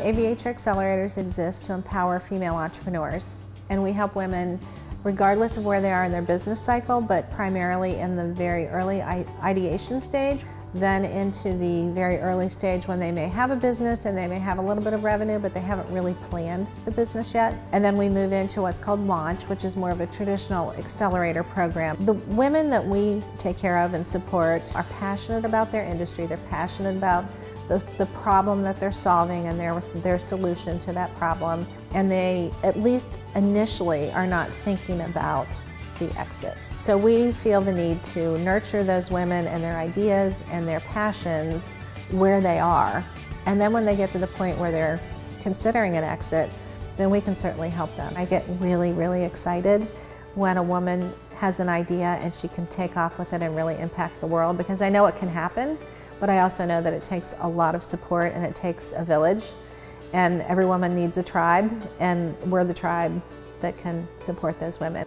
Aviatra Accelerators exist to empower female entrepreneurs, and we help women regardless of where they are in their business cycle, but primarily in the very early ideation stage, then into the very early stage when they may have a business and they may have a little bit of revenue, but they haven't really planned the business yet. And then we move into what's called launch, which is more of a traditional accelerator program. The women that we take care of and support are passionate about their industry, they're passionate about the, the problem that they're solving and their, their solution to that problem. And they, at least initially, are not thinking about the exit. So we feel the need to nurture those women and their ideas and their passions where they are. And then when they get to the point where they're considering an exit, then we can certainly help them. I get really, really excited when a woman has an idea and she can take off with it and really impact the world because I know it can happen, but I also know that it takes a lot of support and it takes a village and every woman needs a tribe and we're the tribe that can support those women.